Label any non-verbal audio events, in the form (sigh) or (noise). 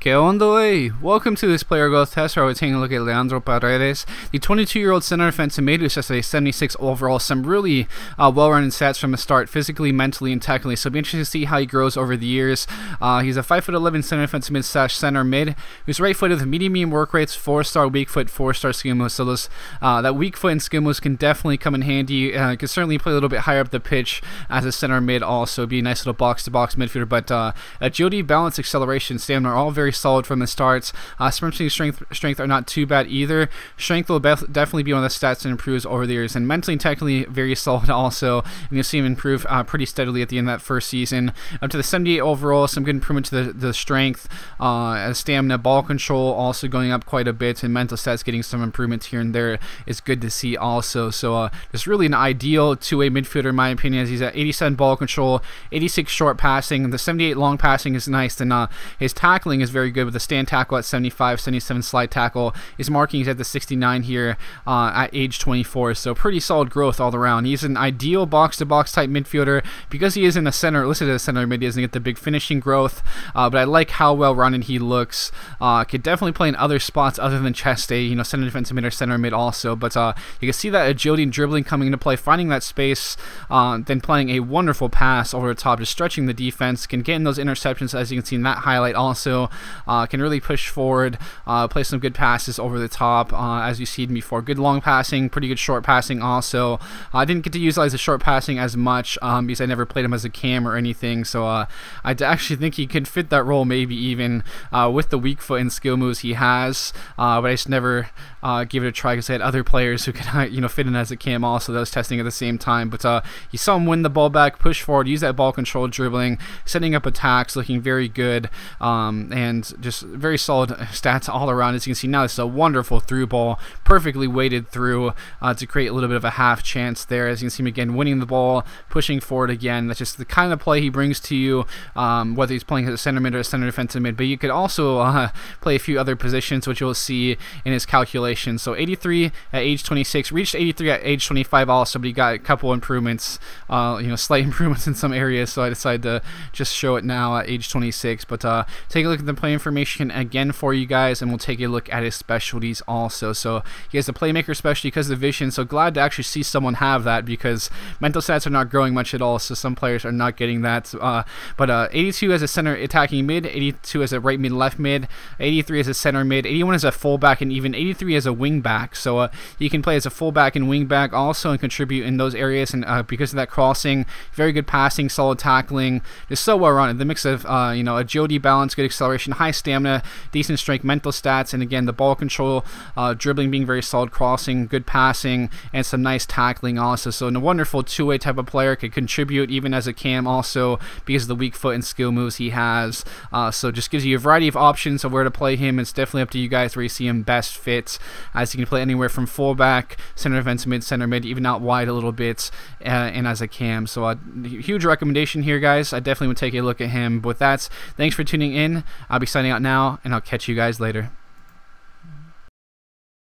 Que onda, way? Welcome to this player growth test where we're taking a look at Leandro Paredes, the 22-year-old center defensive mid who's just a 76 overall. Some really uh, well-rounded stats from the start, physically, mentally, and technically. So it'll be interesting to see how he grows over the years. Uh, he's a 5'11 center defensive mid slash center mid who's right-footed with medium medium work rates, four-star weak foot, four-star skill moves. So those uh, that weak foot and skill moves can definitely come in handy. Uh, can certainly play a little bit higher up the pitch as a center mid. Also, be a nice little box-to-box midfielder. But uh, agility, balance, acceleration, stamina are all very very solid from the starts. Uh, strength strength are not too bad either. Strength will definitely be one of the stats that improves over the years, and mentally and technically very solid (laughs) also. And you'll see him improve uh, pretty steadily at the end of that first season. Up to the 78 overall, some good improvement to the, the strength, uh, stamina, ball control also going up quite a bit, and mental stats getting some improvements here and there is good to see also. So uh, really an ideal two-way midfielder in my opinion, as he's at 87 ball control, 86 short passing, the 78 long passing is nice, and uh, his tackling is very very good with a stand tackle at 75, 77 slide tackle. His marking at the 69 here uh, at age 24, so pretty solid growth all around. He's an ideal box-to-box type midfielder because he is in the center, listed as a center mid. He doesn't get the big finishing growth, uh, but I like how well-rounded he looks. Uh, could definitely play in other spots other than chest A, you know, center defensive mid or center mid also, but uh, you can see that agility and dribbling coming into play, finding that space, uh, then playing a wonderful pass over the top, just stretching the defense, can get in those interceptions as you can see in that highlight also. Uh, can really push forward, uh, play some good passes over the top, uh, as you've seen before. Good long passing, pretty good short passing also. I didn't get to utilize the short passing as much um, because I never played him as a cam or anything, so uh, I actually think he could fit that role maybe even uh, with the weak foot and skill moves he has, uh, but I just never give it a try because I had other players who (laughs) could you know fit in as a cam also that was testing at the same time. But you saw him win the ball back, push forward, use that ball control dribbling, setting up attacks, looking very good, um, and just very solid stats all around. As you can see now, this is a wonderful through ball, perfectly weighted through uh, to create a little bit of a half chance there. As you can see him again winning the ball, pushing forward again. That's just the kind of play he brings to you, um, whether he's playing as a center mid or a center defensive mid. But you could also uh, (laughs) play a few other positions, which you'll see in his calculations. So 83 at age 26, reached 83 at age 25 also, but he got a couple improvements, uh, you know, slight (laughs) improvements in some areas. So I decided to just show it now at age 26. But uh, take a look at the play information again for you guys, and we'll take a look at his specialties also. So he has a playmaker specialty because of the vision. So glad to actually see someone have that because mental stats are not growing much at all. So some players are not getting that. Uh, but uh, 82 as a center attacking mid, 82 as a right mid, left mid, 83 as a center mid, 81 as a fullback, and even 83 as a wing back. So uh, he can play as a fullback and wing back also and contribute in those areas. And uh, because of that crossing, very good passing, solid tackling, just so well rounded. The mix of uh, you know agility, balance, good acceleration, high stamina decent strength, mental stats, and again the ball control, uh, dribbling being very solid, crossing, good passing, and some nice tackling also. So a wonderful two-way type of player could contribute even as a cam also because of the weak foot and skill moves he has. Uh, so just gives you a variety of options of where to play him. It's definitely up to you guys where you see him best fit. As you can play anywhere from fullback, center defense, mid, center mid, even out wide a little bit, uh, and as a cam. So a huge recommendation here, guys. I definitely would take a look at him. But with that, thanks for tuning in. I'll be signing out now, and I'll catch you guys later.